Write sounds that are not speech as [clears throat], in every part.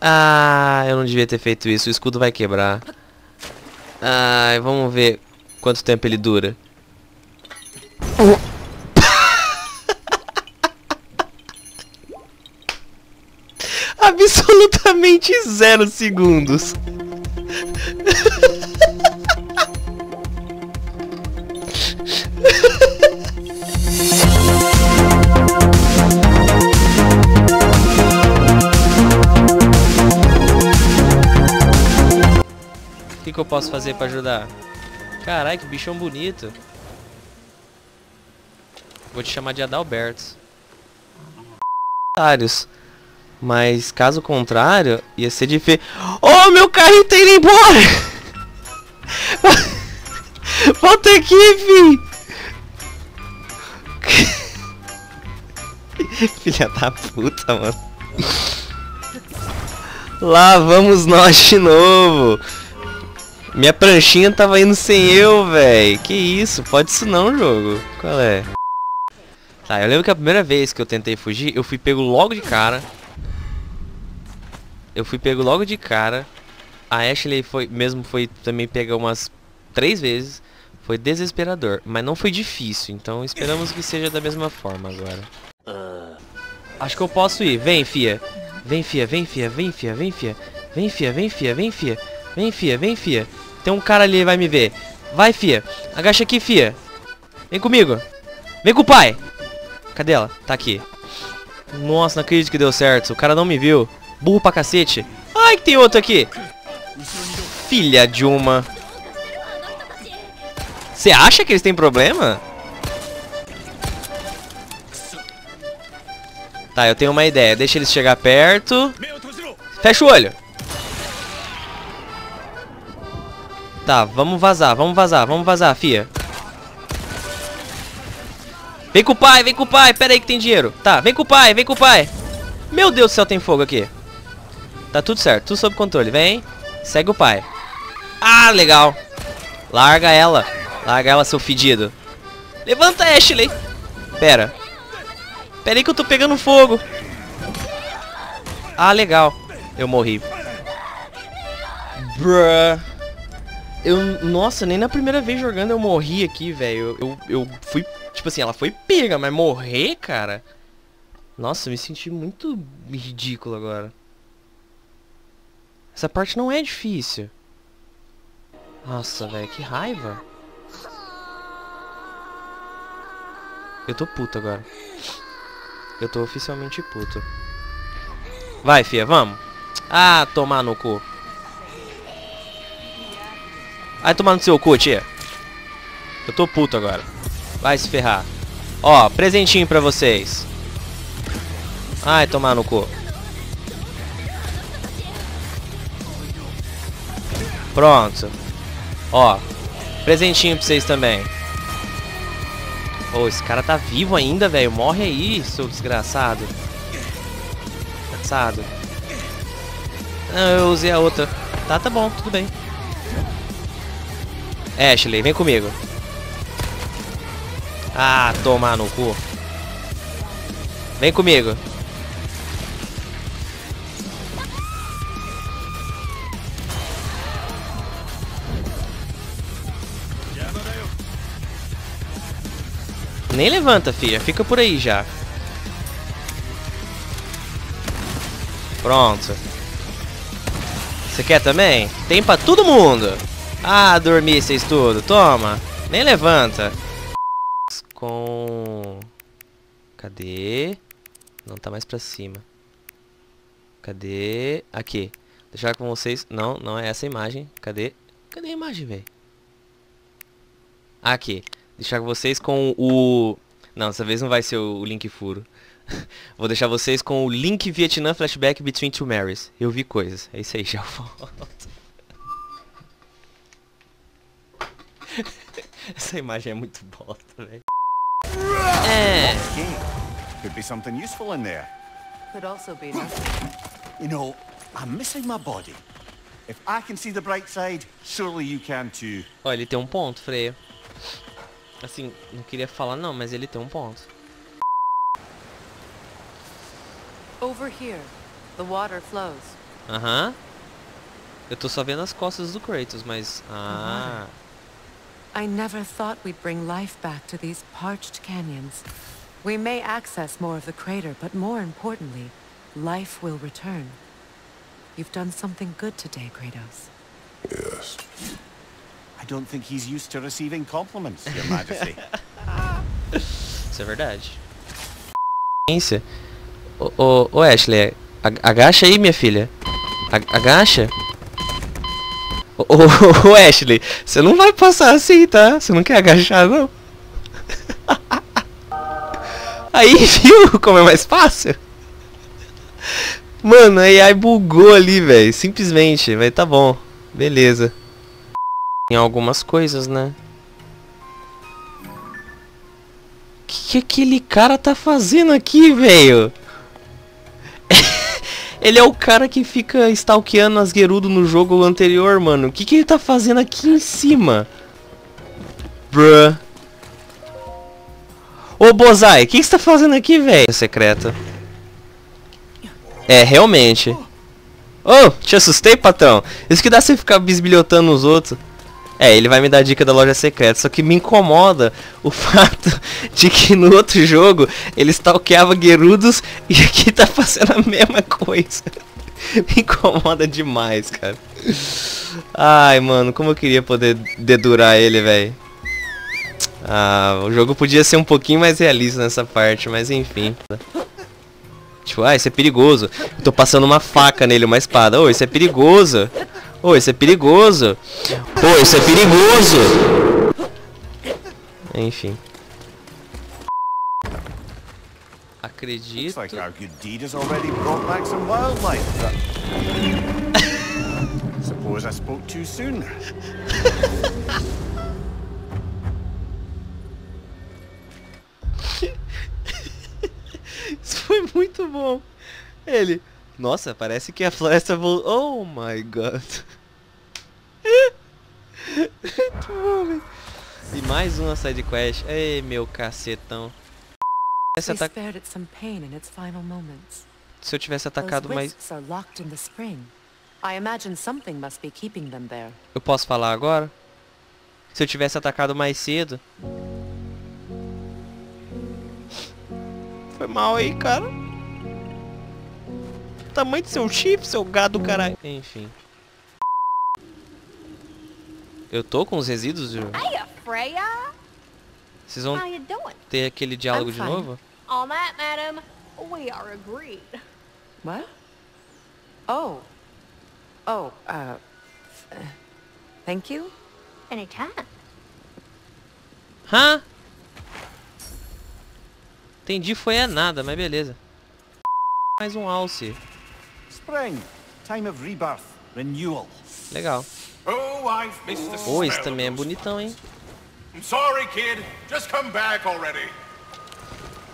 Ah, eu não devia ter feito isso. O escudo vai quebrar. Ai, vamos ver quanto tempo ele dura. [laughs] Absolutamente zero segundos. Posso fazer pra ajudar? Carai, que bichão bonito. Vou te chamar de Adalberto. Mas caso contrário, ia ser difícil. Oh, meu carrinho tá indo embora! [laughs] Volta aqui, fi! [laughs] Filha da puta, mano. Lá vamos nós de novo. Minha pranchinha tava indo sem eu, velho. Que isso? Pode isso não, jogo. Qual é? Tá, eu lembro que a primeira vez que eu tentei fugir, eu fui pego logo de cara. Eu fui pego logo de cara. A Ashley foi, mesmo foi também pegar umas três vezes. Foi desesperador, mas não foi difícil, então esperamos que seja da mesma forma agora. Acho que eu posso ir. Vem, fia. Vem, fia, vem, fia, vem, fia, vem, fia. Vem, fia, vem, fia, vem, fia. Vem, fia, vem, fia. Tem um cara ali, vai me ver. Vai, fia. Agacha aqui, fia. Vem comigo. Vem com o pai. Cadê ela? Tá aqui. Nossa, não acredito que deu certo. O cara não me viu. Burro pra cacete. Ai, que tem outro aqui. Filha de uma. Você acha que eles têm problema? Tá, eu tenho uma ideia. Deixa eles chegar perto. Fecha o olho. Tá, vamos vazar, vamos vazar, vamos vazar, fia. Vem com o pai, vem com o pai. Pera aí que tem dinheiro. Tá, vem com o pai, vem com o pai. Meu Deus do céu, tem fogo aqui. Tá tudo certo, tudo sob controle. Vem, segue o pai. Ah, legal. Larga ela. Larga ela, seu fedido. Levanta, Ashley. Pera. Pera aí que eu tô pegando fogo. Ah, legal. Eu morri. Bruh. Eu, nossa, nem na primeira vez jogando eu morri aqui, velho. Eu, eu fui, tipo assim, ela foi pega, mas morrer, cara... Nossa, eu me senti muito ridículo agora. Essa parte não é difícil. Nossa, velho, que raiva. Eu tô puto agora. Eu tô oficialmente puto. Vai, fia, vamos. Ah, tomar no cu. Vai tomar no seu cu, tia. Eu tô puto agora. Vai se ferrar. Ó, presentinho pra vocês. Ai, tomar no cu. Pronto. Ó, presentinho pra vocês também. Ô, oh, esse cara tá vivo ainda, velho. Morre aí, seu desgraçado. Desgraçado. Não, eu usei a outra. Tá, tá bom, tudo bem. Ashley, vem comigo. Ah, tomar no cu. Vem comigo. Nem levanta, filha. Fica por aí já. Pronto. Você quer também? Tem pra todo mundo. Ah, dormir vocês tudo. Toma. Nem levanta. Com... Cadê? Não tá mais pra cima. Cadê? Aqui. Deixar com vocês... Não, não é essa imagem. Cadê? Cadê a imagem, velho? Aqui deixar vocês com o... Não, dessa vez não vai ser o, link furo. [laughs] Vou deixar vocês com o link Vietnã Flashback Between Two Marys. Eu vi coisas. É isso aí, já [laughs] volto. [laughs] Essa imagem é muito bosta, velho. É. Could be something useful in there. Could also be nothing. You know, I'm missing my body. If I can see the bright side, surely you can too. Olha, ele tem um ponto, freio. Assim, não queria falar não, mas ele tem um ponto. Over here, the water flows. Aham. Uh -huh. Eu tô só vendo as costas do Kratos, mas... Ah... I never thought we'd bring life back to these parched canyons. We may access more of the crater, but more importantly, life will return. You've done something good today, Kratos. Yes. I don't think he's used to receiving compliments, Your Majesty. [laughs] Isso é verdade. Ô, ô, ô Ashley, agacha aí, minha filha. agacha. Ô, Ashley, você não vai passar assim, tá? Você não quer agachar, não? [laughs] Aí, viu como é mais fácil? Mano, a AI bugou ali, velho. Simplesmente, mas tá bom. Beleza. Tem algumas coisas, né? O que, que aquele cara tá fazendo aqui, velho? [laughs] ele é o cara que fica stalkeando as Gerudo no jogo anterior, mano. O que, que ele tá fazendo aqui em cima? Bruh. Ô, Bozai, o que, que você tá fazendo aqui, velho? Secreta. É, realmente. Oh, te assustei, patrão? Isso que dá você ficar bisbilhotando os outros. É, ele vai me dar dica da loja secreta, só que me incomoda o [laughs] fato de que no outro jogo ele stalkeava Gerudos e aqui tá fazendo a mesma coisa. [laughs] me incomoda demais, cara. Ai, mano, como eu queria poder dedurar ele, velho. Ah, o jogo podia ser um pouquinho mais realista nessa parte, mas enfim. Tipo, ah, isso é perigoso. Eu tô passando uma faca nele, uma espada. Ô, oh, isso é perigoso. Ô, oh, isso é perigoso. Ô, oh, isso é perigoso. Enfim. Acredito. [laughs] Suppose I spoke too soon. [laughs] Isso foi muito bom. Ele. Nossa, parece que a floresta voltou. Oh my god. [laughs] E mais uma side quest. Ei, meu cacetão. Ataque... Se eu tivesse atacado mais. Eu posso falar agora? Se eu tivesse atacado mais cedo. Foi mal aí, cara. Tamanho do seu chifre, seu gado, caralho. Enfim. Eu tô com os resíduos, viu? Vocês vão ter aquele diálogo de novo? On that, madam, we are agreed. What? Oh. Oh, uh... Thank you? Anytime. Hã? Entendi foi é nada, mas beleza. Mais um alce. Spring, time of rebirth, renewal. Legal. Oh, I've missed the oh, esse também é bonitão, hein? I'm sorry, kid. Just come back already.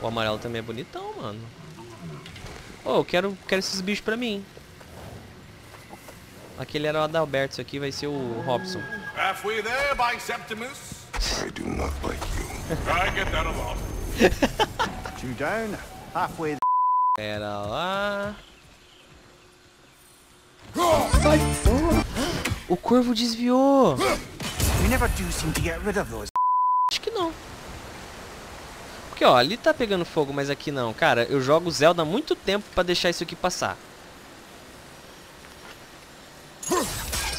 O amarelo também é bonitão, mano. Oh, eu quero, quero esses bichos pra mim. Aquele era o Adalberto, isso aqui vai ser o Robson. Halfway there by Septimus. I do not like you. [laughs] I get that a lot. [laughs] Two down, halfway. Era lá. O corvo desviou. Acho que não. Porque ó, ali tá pegando fogo, mas aqui não. Cara, eu jogo Zelda há muito tempo pra deixar isso aqui passar.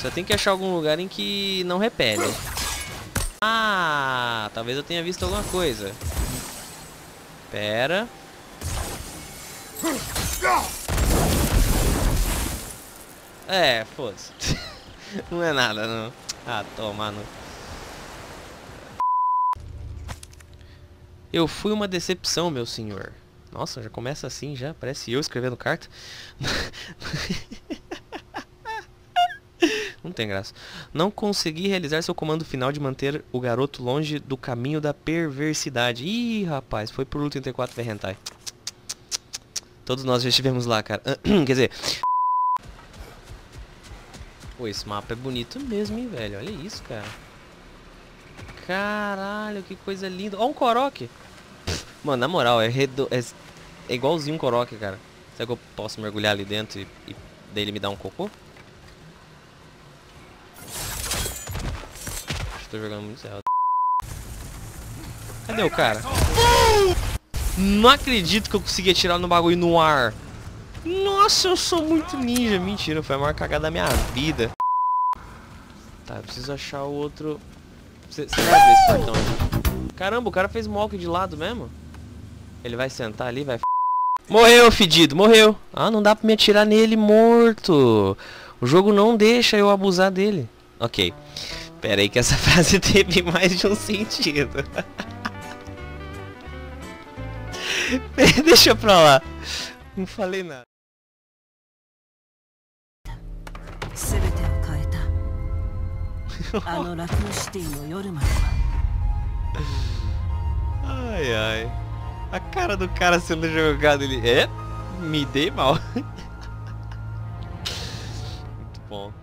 Só tem que achar algum lugar em que não repele. Ah, talvez eu tenha visto alguma coisa. Pera. É, foda-se. [laughs] [laughs] não é nada, não. Ah, toma, não. Eu fui uma decepção, meu senhor. Nossa, já começa assim, já. Parece eu escrevendo carta. [laughs] Não tem graça. Não consegui realizar seu comando final de manter o garoto longe do caminho da perversidade. Ih, rapaz, foi por 34 Verrentai. Todos nós já estivemos lá, cara. [clears throat] Quer dizer... Pô, esse mapa é bonito mesmo, hein, velho. Olha isso, cara. Caralho, que coisa linda. Ó um Korok. Mano, na moral, é, redo... é... é igualzinho um Korok, cara. Será que eu posso mergulhar ali dentro e, e dele me dar um cocô? Tô jogando muito Zelda. Cadê o cara? Não acredito que eu consegui atirar no bagulho no ar. Nossa, eu sou muito ninja. Mentira, foi a maior cagada da minha vida. Tá, eu preciso achar o outro... Você vai ver esse portão aqui. Caramba, o cara fez mock de lado mesmo? Ele vai sentar ali, vai... Morreu, fedido, morreu. Ah, não dá pra me atirar nele morto. O jogo não deixa eu abusar dele. Ok. Pera aí que essa [laughs] frase teve mais de um sentido. [laughs] Deixa pra lá. Não falei nada. [laughs] ai ai. A cara do cara sendo jogado ele é? Me dei mal. [laughs] Muito bom.